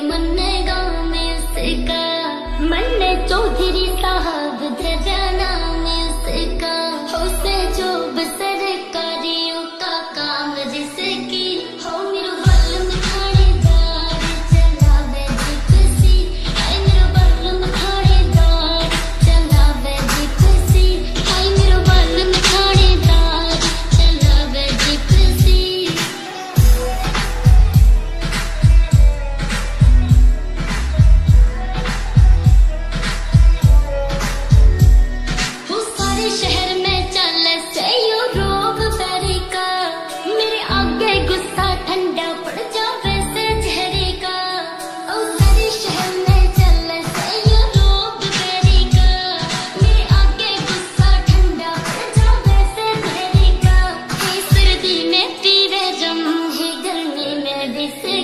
mình this